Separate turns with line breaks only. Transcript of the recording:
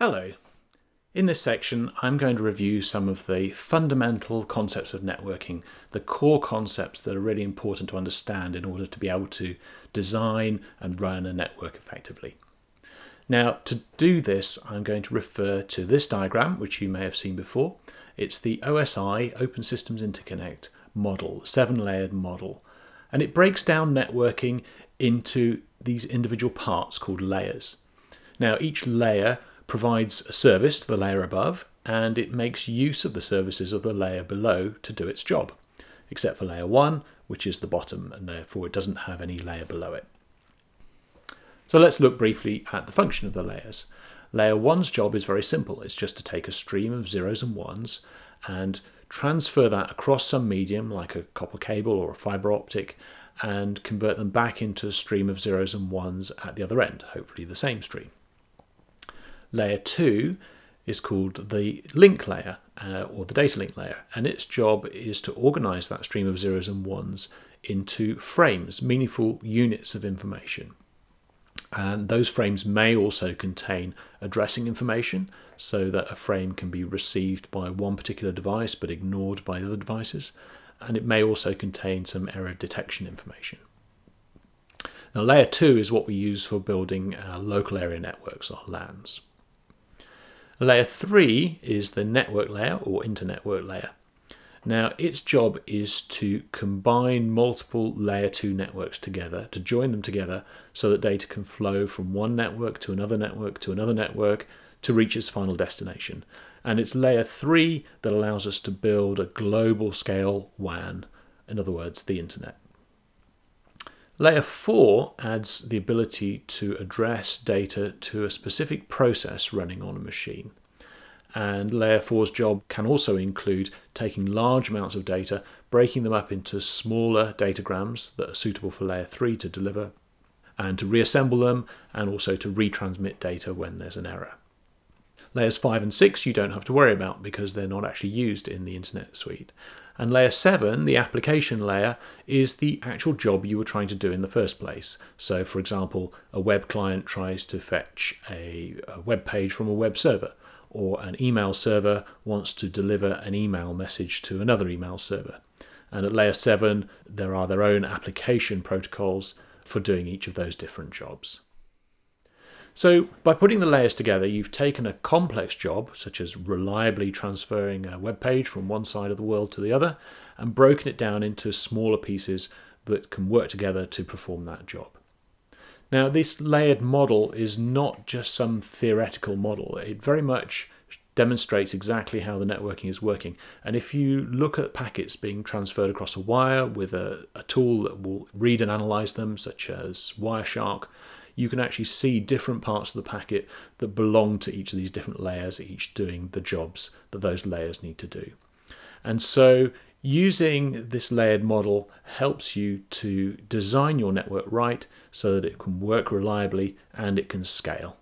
Hello. In this section, I'm going to review some of the fundamental concepts of networking, the core concepts that are really important to understand in order to be able to design and run a network effectively. Now, to do this, I'm going to refer to this diagram, which you may have seen before. It's the OSI, Open Systems Interconnect model, seven-layered model. And it breaks down networking into these individual parts called layers. Now, each layer provides a service to the layer above and it makes use of the services of the layer below to do its job, except for layer 1, which is the bottom, and therefore it doesn't have any layer below it. So let's look briefly at the function of the layers. Layer 1's job is very simple. It's just to take a stream of zeros and ones and transfer that across some medium like a copper cable or a fiber optic and convert them back into a stream of zeros and ones at the other end, hopefully the same stream. Layer 2 is called the link layer uh, or the data link layer, and its job is to organize that stream of zeros and ones into frames, meaningful units of information. And those frames may also contain addressing information so that a frame can be received by one particular device but ignored by other devices. And it may also contain some error detection information. Now, layer 2 is what we use for building uh, local area networks or LANs. Layer 3 is the network layer or internetwork layer. Now, its job is to combine multiple layer 2 networks together, to join them together so that data can flow from one network to another network to another network to reach its final destination. And it's layer 3 that allows us to build a global scale WAN, in other words, the internet. Layer 4 adds the ability to address data to a specific process running on a machine. And layer 4's job can also include taking large amounts of data, breaking them up into smaller datagrams that are suitable for layer 3 to deliver, and to reassemble them, and also to retransmit data when there's an error. Layers 5 and 6 you don't have to worry about because they're not actually used in the Internet Suite. And layer 7, the application layer, is the actual job you were trying to do in the first place. So, for example, a web client tries to fetch a, a web page from a web server, or an email server wants to deliver an email message to another email server. And at layer 7, there are their own application protocols for doing each of those different jobs. So by putting the layers together, you've taken a complex job, such as reliably transferring a web page from one side of the world to the other, and broken it down into smaller pieces that can work together to perform that job. Now, this layered model is not just some theoretical model. It very much demonstrates exactly how the networking is working. And if you look at packets being transferred across a wire with a, a tool that will read and analyze them, such as Wireshark, you can actually see different parts of the packet that belong to each of these different layers, each doing the jobs that those layers need to do. And so using this layered model helps you to design your network right so that it can work reliably and it can scale.